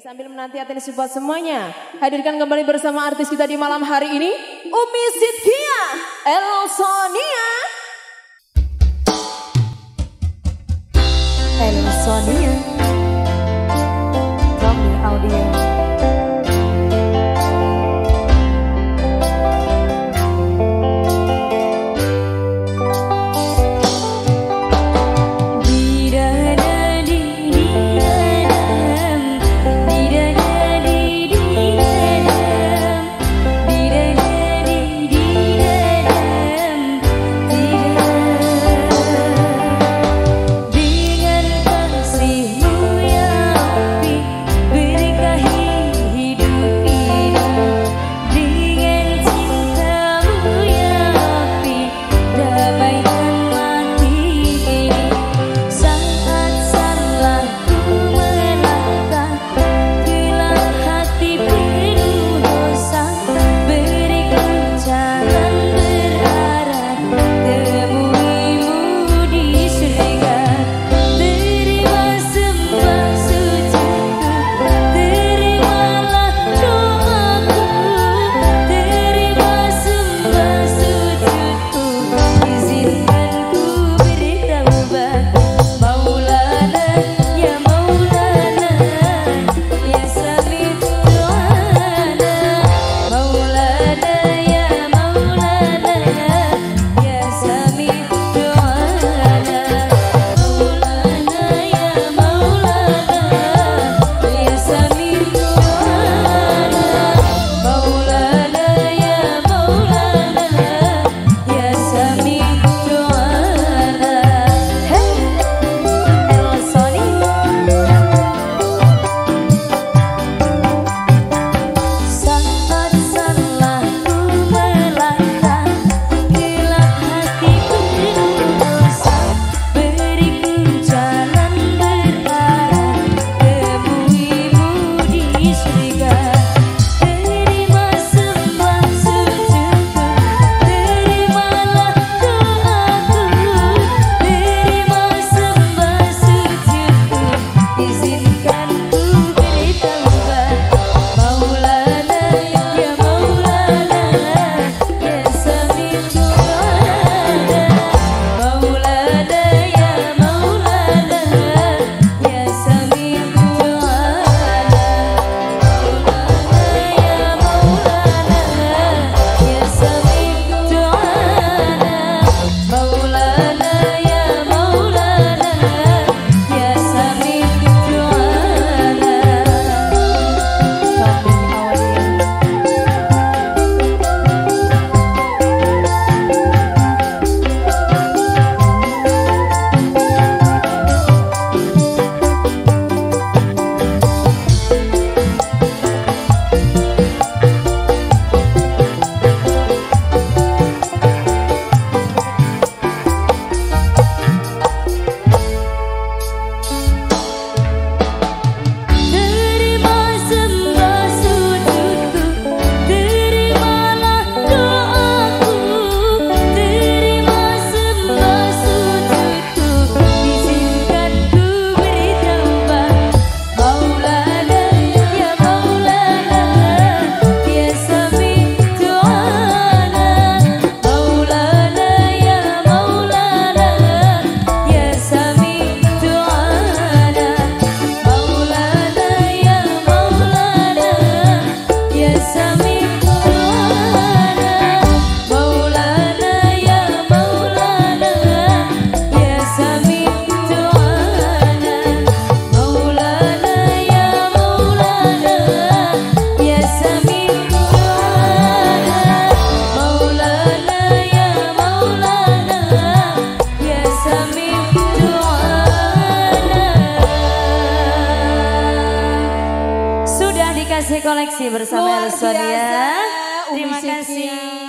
sambil menanti atensi buat semuanya, hadirkan kembali bersama artis kita di malam hari ini, Umi Sidkia. Elsonia. Kasih koleksi bersama Elsonia. Terima kasih.